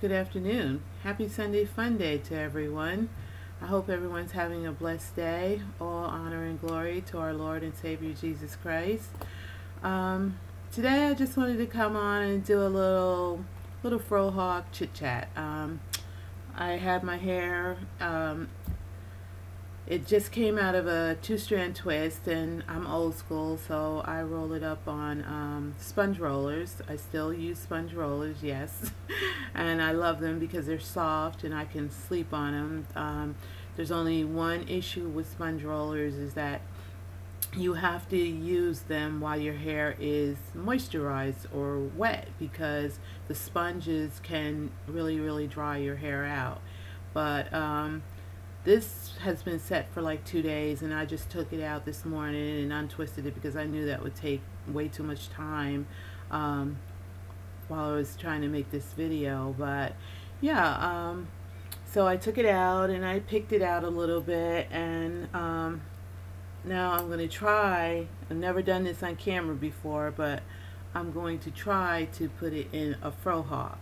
Good afternoon. Happy Sunday Fun Day to everyone. I hope everyone's having a blessed day. All honor and glory to our Lord and Savior Jesus Christ. Um, today I just wanted to come on and do a little little frohawk chit chat. Um, I had my hair um, it just came out of a two-strand twist and I'm old school so I roll it up on um, sponge rollers I still use sponge rollers yes and I love them because they're soft and I can sleep on them um, there's only one issue with sponge rollers is that you have to use them while your hair is moisturized or wet because the sponges can really really dry your hair out. But um, this has been set for like two days and I just took it out this morning and untwisted it because I knew that would take way too much time. Um, while I was trying to make this video but yeah um, so I took it out and I picked it out a little bit and um, now I'm going to try I've never done this on camera before but I'm going to try to put it in a frohawk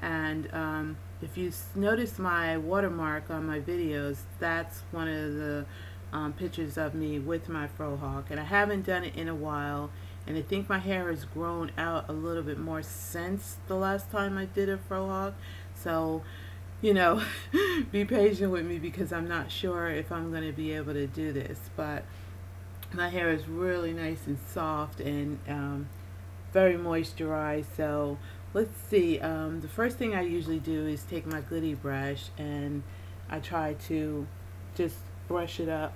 and um, if you notice my watermark on my videos, that's one of the um, pictures of me with my frohawk. And I haven't done it in a while. And I think my hair has grown out a little bit more since the last time I did a frohawk. So, you know, be patient with me because I'm not sure if I'm going to be able to do this. But my hair is really nice and soft and um, very moisturized. So let's see um, the first thing I usually do is take my Goody brush and I try to just brush it up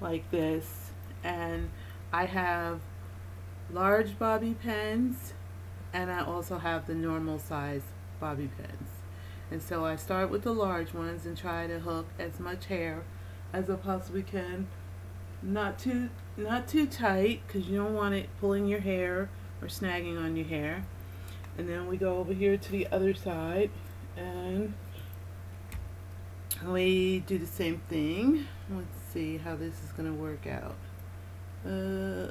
like this and I have large bobby pins and I also have the normal size bobby pins and so I start with the large ones and try to hook as much hair as I possibly can. Not too not too tight because you don't want it pulling your hair or snagging on your hair. And then we go over here to the other side and we do the same thing. Let's see how this is gonna work out. Uh,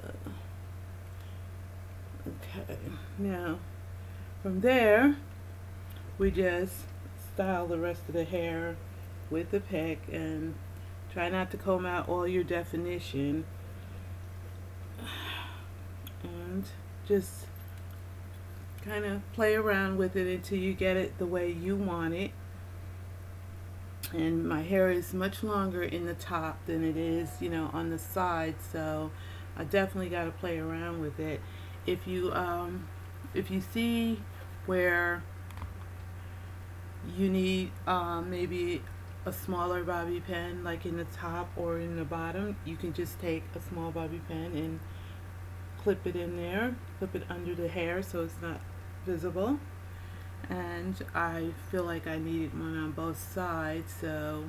okay. Now from there we just style the rest of the hair with the pick and try not to comb out all your definition. And just kind of play around with it until you get it the way you want it. And my hair is much longer in the top than it is you know on the side so I definitely got to play around with it if you um, if you see where you need um, maybe a smaller bobby pin like in the top or in the bottom you can just take a small bobby pin and clip it in there clip it under the hair so it's not visible. And I feel like I needed one on both sides so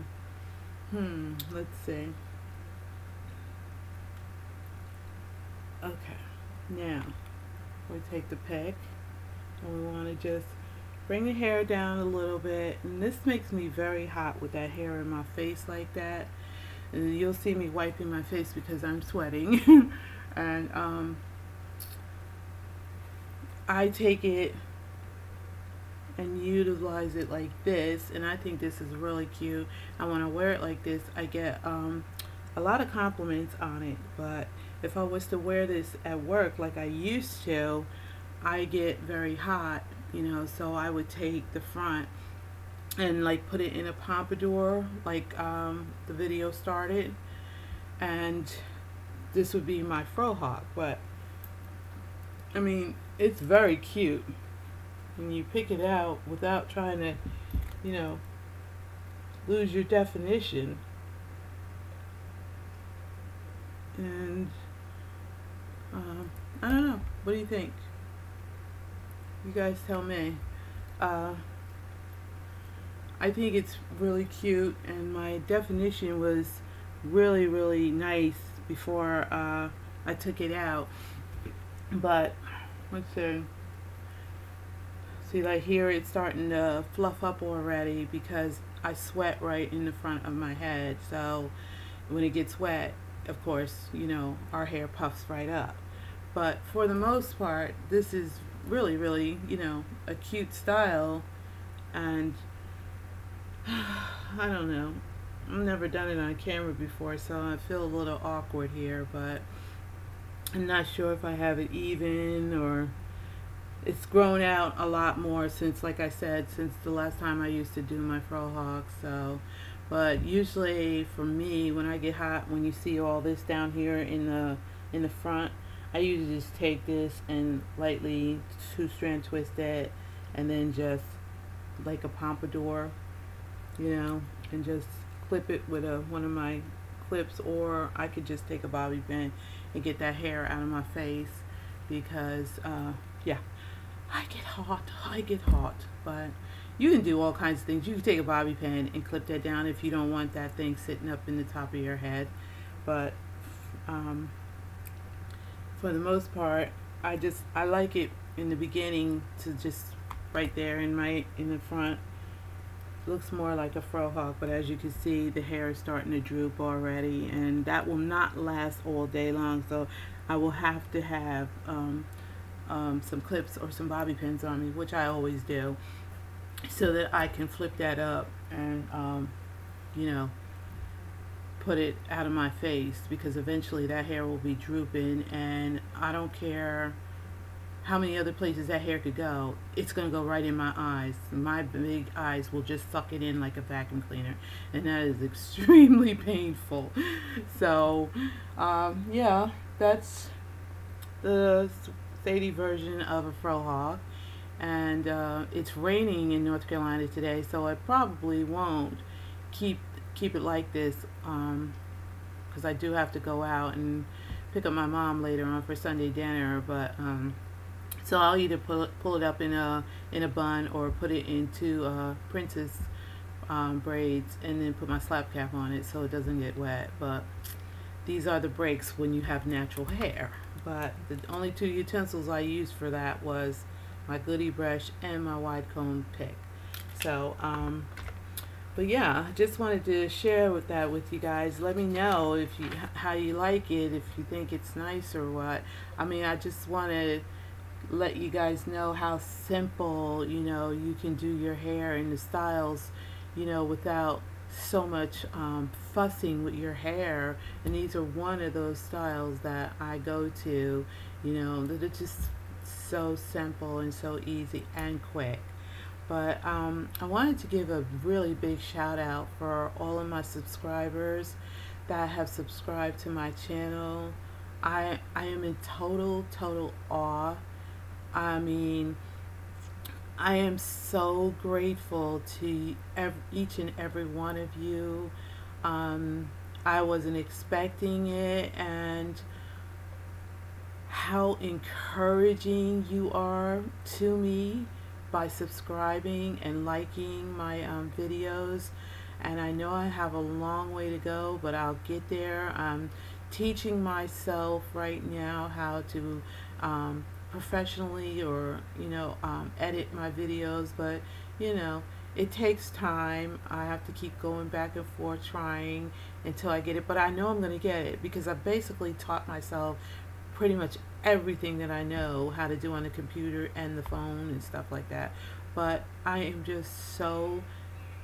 hmm let's see. Okay now we take the pick and we want to just bring the hair down a little bit and this makes me very hot with that hair in my face like that. And you'll see me wiping my face because I'm sweating. And um, I take it and utilize it like this and I think this is really cute. I want to wear it like this. I get um, a lot of compliments on it but if I was to wear this at work like I used to I get very hot you know so I would take the front and like put it in a pompadour like um, the video started and this would be my frohawk but I mean it's very cute when you pick it out without trying to, you know, lose your definition. Um, I don't know. What do you think? You guys tell me. Uh, I think it's really cute, and my definition was really, really nice before uh, I took it out. But let's see. See, like here it's starting to fluff up already because I sweat right in the front of my head. So when it gets wet, of course, you know, our hair puffs right up. But for the most part, this is really, really, you know, a cute style and I don't know. I've never done it on camera before, so I feel a little awkward here, but I'm not sure if I have it even or it's grown out a lot more since, like I said, since the last time I used to do my frohawk. So, but usually for me, when I get hot, when you see all this down here in the in the front, I usually just take this and lightly two strand twist it, and then just like a pompadour, you know, and just clip it with a one of my clips, or I could just take a bobby pin and get that hair out of my face because, uh, yeah. I get hot. I get hot. But you can do all kinds of things. You can take a bobby pin and clip that down if you don't want that thing sitting up in the top of your head. But um, for the most part, I just I like it in the beginning to just right there in my in the front. Looks more like a frohawk, but as you can see, the hair is starting to droop already, and that will not last all day long. So I will have to have um, um, some clips or some bobby pins on me, which I always do, so that I can flip that up and, um, you know, put it out of my face because eventually that hair will be drooping and I don't care how many other places that hair could go, it's going to go right in my eyes. My big eyes will just suck it in like a vacuum cleaner, and that is extremely painful. So, um, yeah, that's the Sadie version of a frohawk and uh, it's raining in North Carolina today so I probably won't keep keep it like this because um, I do have to go out and pick up my mom later on for Sunday dinner but um, so I'll either pull it, pull it up in a in a bun or put it into uh, princess um, braids and then put my slap cap on it so it doesn't get wet but these are the breaks when you have natural hair but the only two utensils I used for that was my Goody brush and my wide comb pick. So, um, but yeah, I just wanted to share with that with you guys. Let me know if you how you like it, if you think it's nice or what. I mean, I just want to let you guys know how simple, you know, you can do your hair and the styles, you know, without so much um, fussing with your hair and these are one of those styles that I go to you know that are just so simple and so easy and quick but um, I wanted to give a really big shout out for all of my subscribers that have subscribed to my channel. I I am in total total awe. I mean I am so grateful to each and every one of you. Um, I wasn't expecting it, and how encouraging you are to me by subscribing and liking my um, videos. And I know I have a long way to go, but I'll get there. I'm teaching myself right now how to um, professionally or you know um, edit my videos but you know it takes time I have to keep going back and forth trying until I get it but I know I'm gonna get it because I basically taught myself pretty much everything that I know how to do on the computer and the phone and stuff like that but I am just so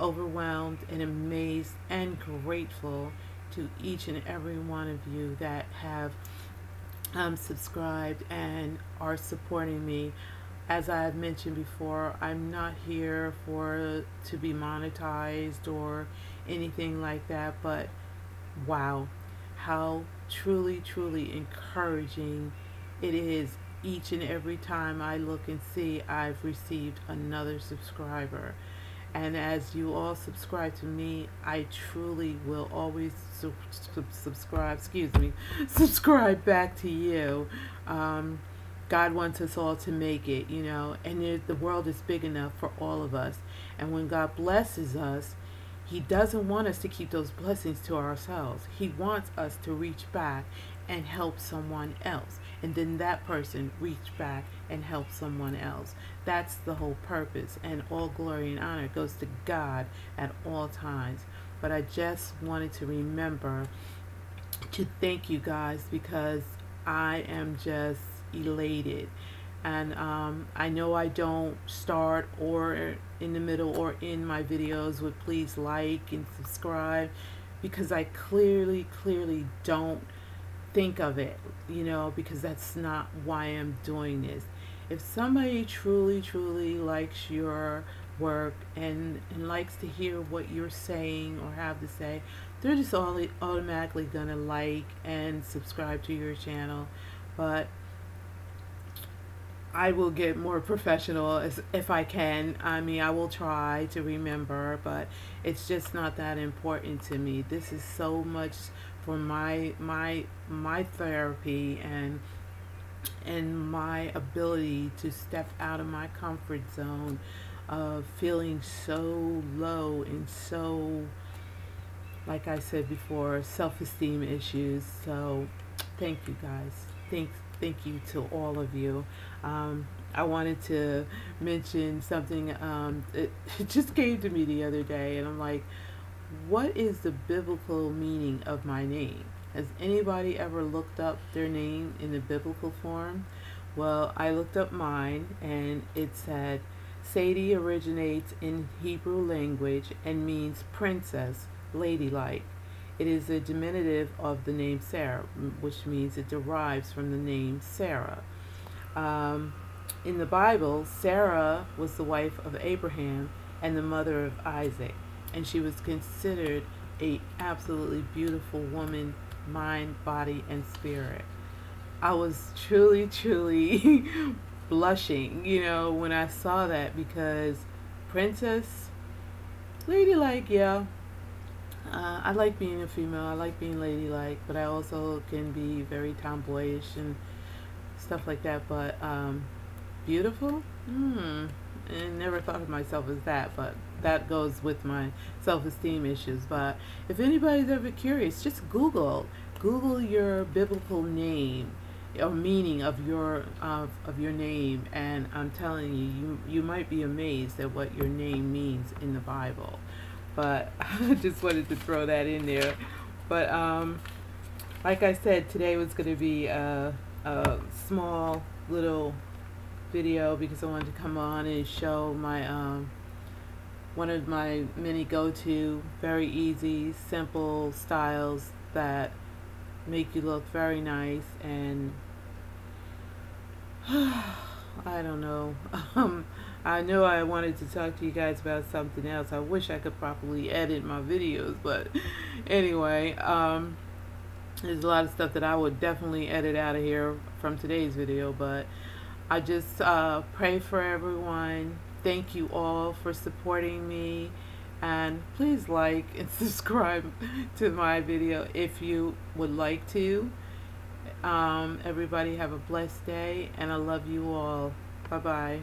overwhelmed and amazed and grateful to each and every one of you that have um, subscribed and are supporting me. As I have mentioned before, I'm not here for to be monetized or anything like that, but wow, how truly, truly encouraging it is each and every time I look and see I've received another subscriber. And as you all subscribe to me, I truly will always su su subscribe, excuse me, subscribe back to you. Um, God wants us all to make it, you know, and the world is big enough for all of us. And when God blesses us, he doesn't want us to keep those blessings to ourselves. He wants us to reach back and help someone else. And then that person reach back and help someone else. That's the whole purpose. And all glory and honor goes to God at all times. But I just wanted to remember to thank you guys because I am just elated and um, I know I don't start or in the middle or in my videos with please like and subscribe because I clearly clearly don't think of it you know because that's not why I'm doing this. If somebody truly truly likes your work and, and likes to hear what you're saying or have to say they're just all automatically gonna like and subscribe to your channel. But I will get more professional as if I can. I mean, I will try to remember, but it's just not that important to me. This is so much for my my my therapy and and my ability to step out of my comfort zone of feeling so low and so like I said before, self-esteem issues. So thank you guys. Thanks thank you to all of you. Um, I wanted to mention something. Um, it, it just came to me the other day, and I'm like, what is the biblical meaning of my name? Has anybody ever looked up their name in the biblical form? Well, I looked up mine, and it said Sadie originates in Hebrew language and means princess, ladylike. It is a diminutive of the name Sarah, which means it derives from the name Sarah. Um, in the Bible, Sarah was the wife of Abraham and the mother of Isaac, and she was considered a absolutely beautiful woman, mind, body, and spirit. I was truly, truly blushing, you know, when I saw that because princess, ladylike, yeah, uh, I like being a female. I like being ladylike, but I also can be very tomboyish and stuff like that. But um, beautiful? Hmm. I never thought of myself as that, but that goes with my self-esteem issues. But if anybody's ever curious, just Google. Google your biblical name or meaning of your of, of your name and I'm telling you you you might be amazed at what your name means in the Bible but I just wanted to throw that in there. But um, like I said, today was going to be a, a small little video because I wanted to come on and show my um, one of my many go-to very easy simple styles that make you look very nice and I don't know um, I know I wanted to talk to you guys about something else. I wish I could properly edit my videos, but anyway, um, there's a lot of stuff that I would definitely edit out of here from today's video, but I just uh, pray for everyone. Thank you all for supporting me and please like and subscribe to my video if you would like to. Um, everybody have a blessed day and I love you all. Bye-bye.